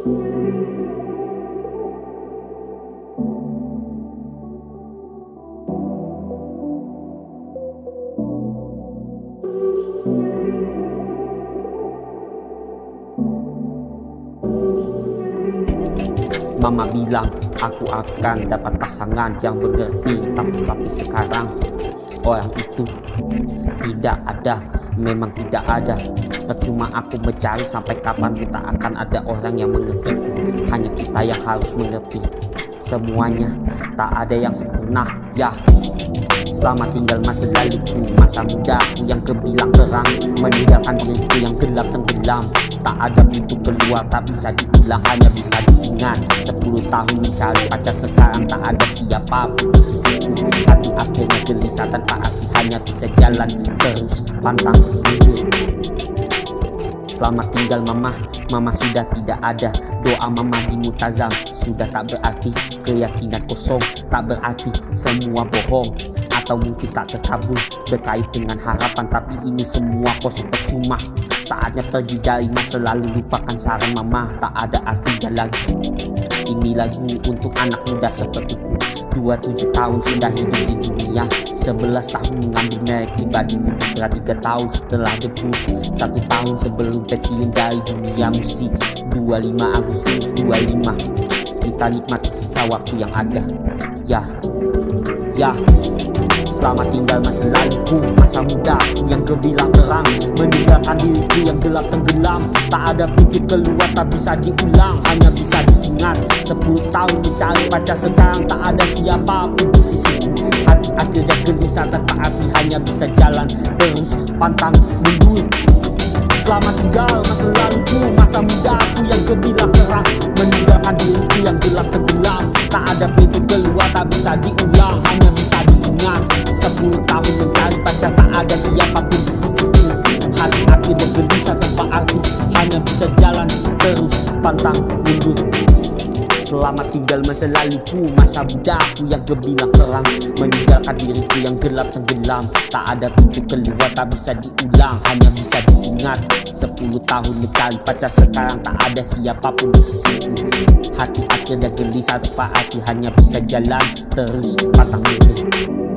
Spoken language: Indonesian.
Mama bilang aku akan dapat pasangan yang mengerti Tapi sampai sekarang orang itu tidak ada Memang tidak ada Percuma aku mencari sampai kapan kita akan ada orang yang mengertiku. Hanya kita yang harus mengerti Semuanya. Tak ada yang sempurna ya. Selamat tinggal masa laluku Masa mudaku yang kebilang terang. Meninggalkan diriku yang gelap tenggelam. Tak ada pintu keluar tak bisa diulang Hanya bisa diingat. Sepuluh tahun mencari pacar sekarang Tak ada siapa di sisiku. Hati akhirnya gelisah tanpa arti Hanya bisa jalan terus pantang. mundur Selamat tinggal mamah, mamah sudah tidak ada. Doa mamah di mutazam Sudah tak berarti keyakinan kosong Tak berarti semua bohong. Atau mungkin tak terkabul berkait dengan harapan tapi ini semua kosong percuma. Saatnya pergi dari masa lalu lupakan saran mama. Tak ada artinya lagi ini lagu untuk anak muda seperti 27 tahun sudah hidup di dunia. 11 tahun mengambil merek di putra 3 tahun. Setelah debut 1 tahun sebelum pensiun dari dunia musik 25 Agustus 25 Kita nikmati sisa waktu yang ada. Ya Ya. Selamat tinggal masa laluku Masa muda aku yang gemilang terang. Meninggalkan diriku yang gelap tenggelam. Tak ada titik keluar tak bisa diulang. Hanya bisa di Sepuluh tahun mencari pacar sekarang Tak ada siapa pun di sisiku Hati akhirnya gelisah tanpa arti Hanya bisa jalan terus pantang mundur. Selamat tinggal masa laluku Masa mudaku yang gebilang terang Meninggalkan diriku yang gelap tenggelam. Tak ada pintu keluar tak bisa diulang Hanya bisa diingat. Sepuluh tahun mencari pacar tak ada siapa pun di sisiku Hati akhirnya gelisah tanpa arti Hanya bisa jalan terus pantang mundur Selamat tinggal masa laluku Masa mudaku yang gebilang terang. Meninggalkan diriku yang gelap tenggelam. Tak ada pintu keluar tak bisa diulang Hanya bisa diingat. Sepuluh tahun mencari pacar sekarang Tak ada siapa pun di sisiku. Hati akhirnya gelisah tanpa arti Hanya bisa jalan terus patang mundur